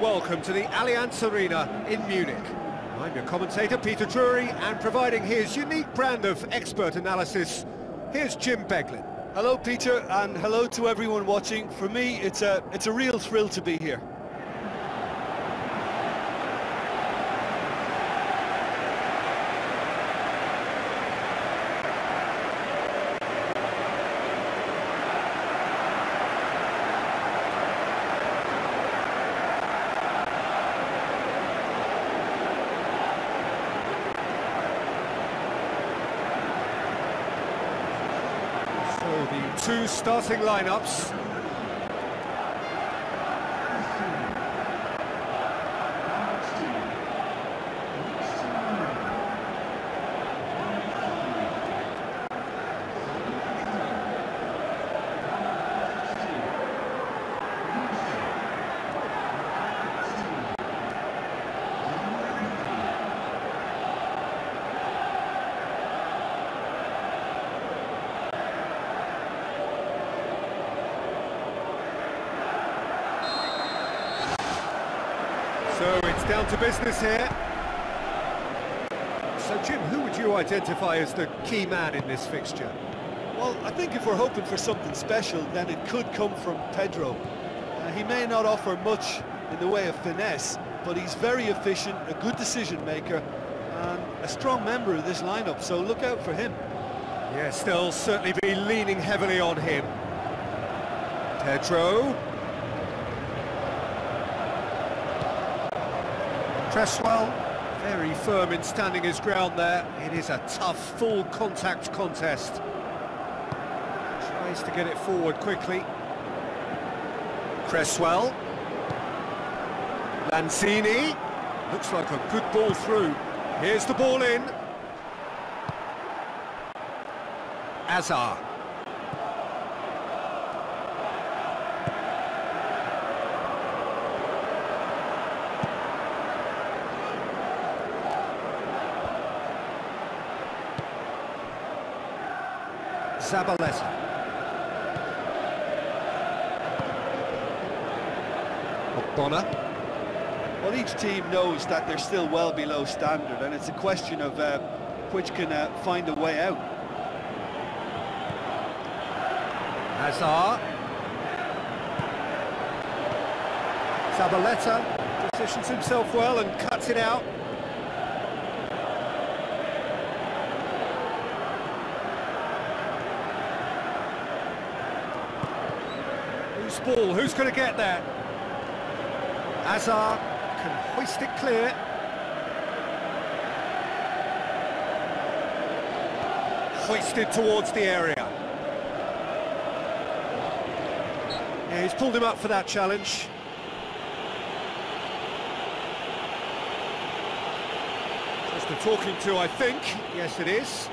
welcome to the Allianz Arena in Munich. I'm your commentator, Peter Drury, and providing his unique brand of expert analysis, here's Jim Beglin. Hello, Peter, and hello to everyone watching. For me, it's a, it's a real thrill to be here. So the two starting lineups. So it's down to business here. So Jim, who would you identify as the key man in this fixture? Well, I think if we're hoping for something special, then it could come from Pedro. Uh, he may not offer much in the way of finesse, but he's very efficient, a good decision maker, and a strong member of this lineup, so look out for him. Yes, they'll certainly be leaning heavily on him. Pedro. Cresswell, very firm in standing his ground there. It is a tough, full contact contest. Tries to get it forward quickly. Cresswell. Lanzini. Looks like a good ball through. Here's the ball in. Hazard. Zabaleta. Bonner. Well, each team knows that they're still well below standard, and it's a question of uh, which can uh, find a way out. Hazard. Zabaleta positions himself well and cuts it out. Who's ball? Who's going to get that? Hazard can hoist it clear. Hoisted towards the area. Yeah, he's pulled him up for that challenge. Just a talking to, I think. Yes, it is.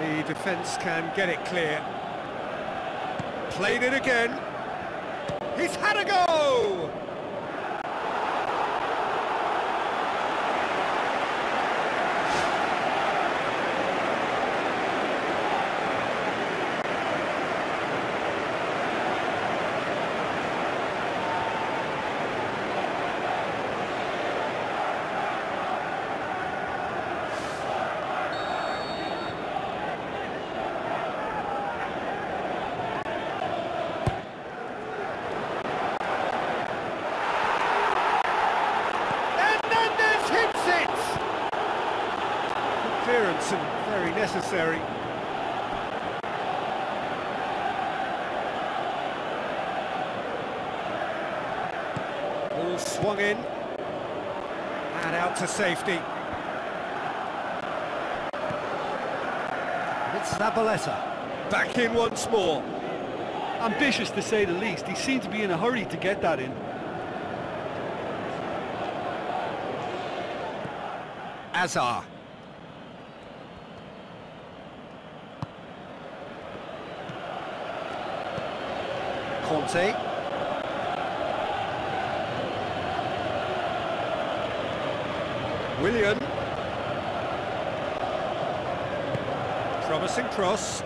The defence can get it clear. Played it again. He's had a go! Hernandez hits it! Good clearance and very necessary. Ball swung in and out to safety. It's Zabaleta. Back in once more. Ambitious to say the least, he seemed to be in a hurry to get that in. Hazard. Kanté. Willian. Promising cross.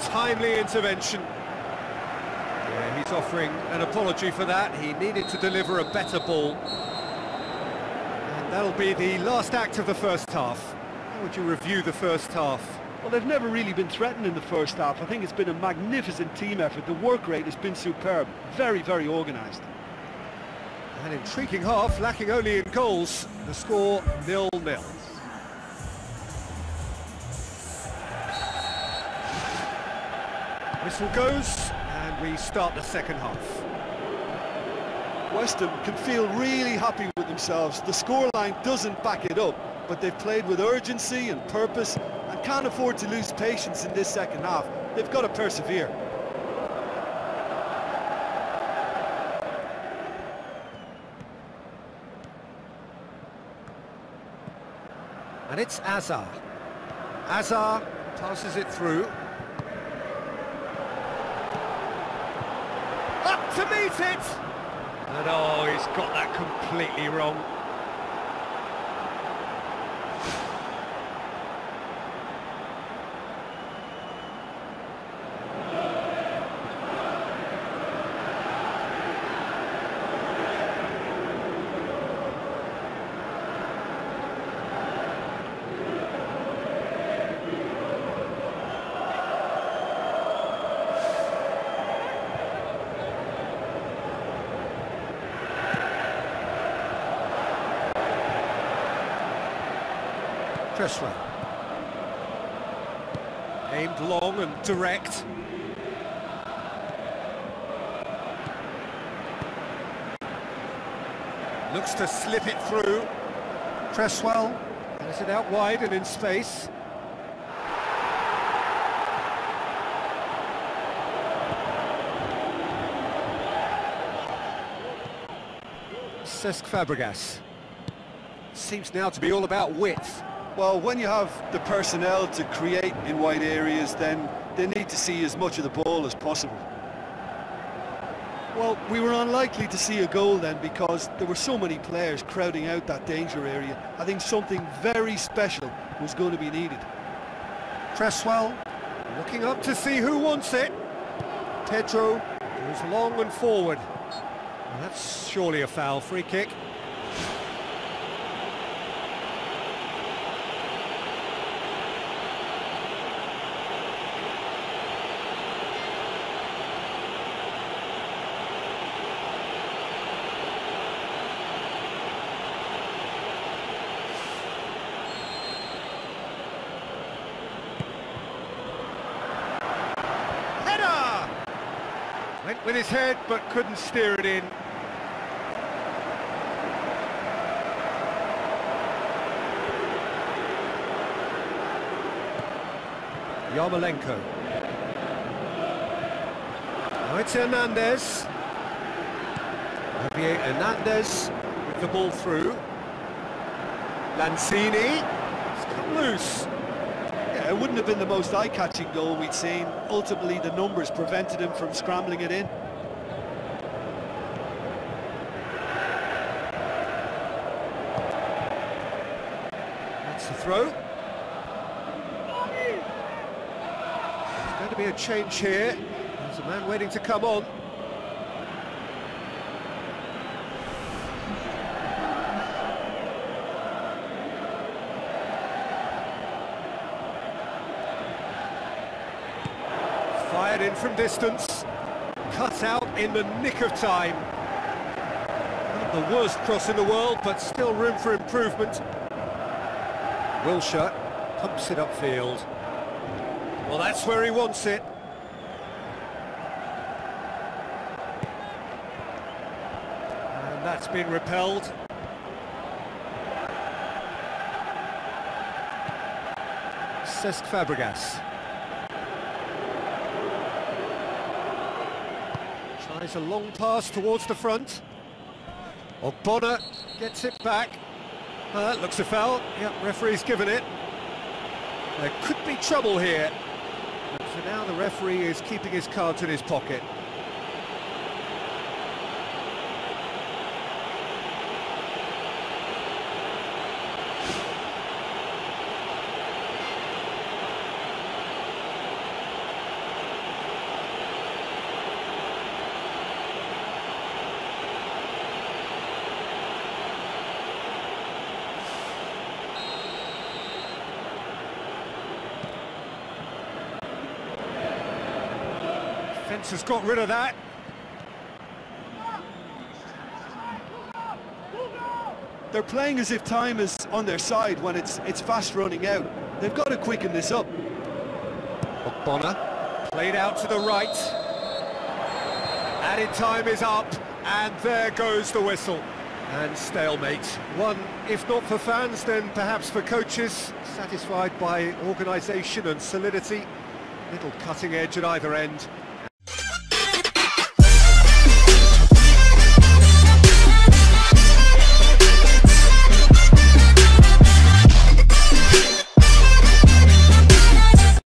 Timely intervention. Yeah, he's offering an apology for that. He needed to deliver a better ball. And that'll be the last act of the first half. How would you review the first half? Well, they've never really been threatened in the first half. I think it's been a magnificent team effort. The work rate has been superb. Very, very organised. An intriguing half, lacking only in goals. The score nil-nil. Whistle goes, and we start the second half. West Ham can feel really happy with themselves. The scoreline doesn't back it up, but they've played with urgency and purpose can't afford to lose patience in this second half. They've got to persevere. And it's Hazard. Hazard passes it through. Up to meet it! And oh, he's got that completely wrong. Cresswell. Aimed long and direct. Looks to slip it through. Cresswell has it out wide and in space. Cesc Fabregas. Seems now to be all about width. Well, when you have the personnel to create in wide areas, then they need to see as much of the ball as possible. Well, we were unlikely to see a goal then because there were so many players crowding out that danger area. I think something very special was going to be needed. Cresswell looking up to see who wants it. Pedro goes long and forward. That's surely a foul, free kick. With his head, but couldn't steer it in. Yarmolenko. Now it's Hernandez. Javier Hernandez with the ball through. Lanzini. It's come loose. Wouldn't have been the most eye-catching goal we'd seen. Ultimately, the numbers prevented him from scrambling it in. That's the throw. There's going to be a change here. There's a man waiting to come on. Fired in from distance. Cut out in the nick of time. Not the worst cross in the world, but still room for improvement. Wilshere pumps it upfield. Well, that's where he wants it. And that's been repelled. Cesc Fabregas. Tries a long pass towards the front. Ogbonna gets it back. Uh, that looks a foul. Yep, referee's given it. There could be trouble here. But for now, the referee is keeping his cards in his pocket. Fence has got rid of that. They're playing as if time is on their side when it's it's fast running out. They've got to quicken this up. Bonner played out to the right. Added time is up, and there goes the whistle. And stalemate. One, if not for fans, then perhaps for coaches, satisfied by organisation and solidity. Little cutting edge at either end.